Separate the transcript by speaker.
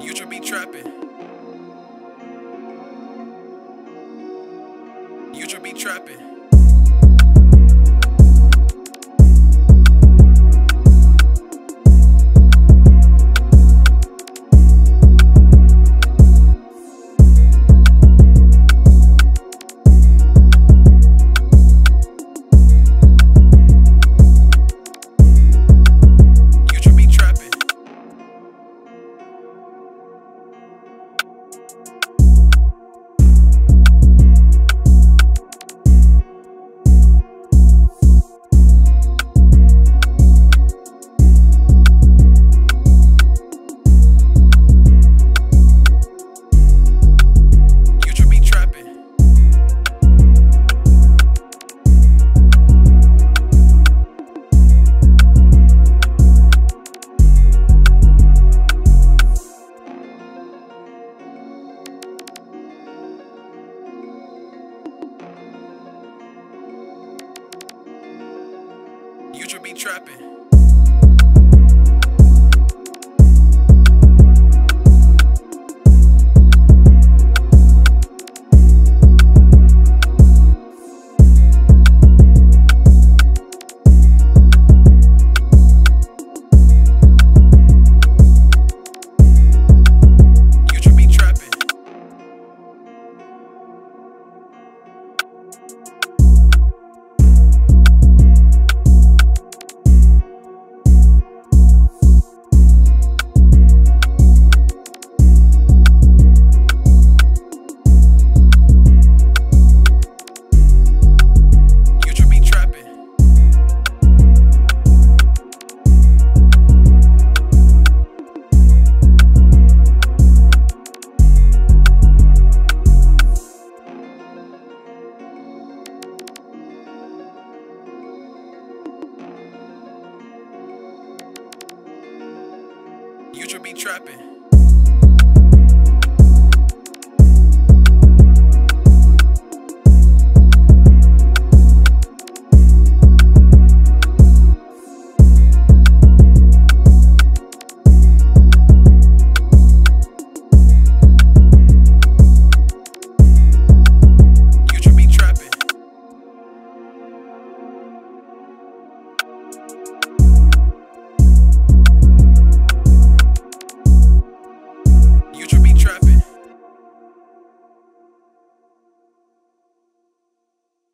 Speaker 1: You should be trapping. should be trapping. Be trapping. You should be trapping.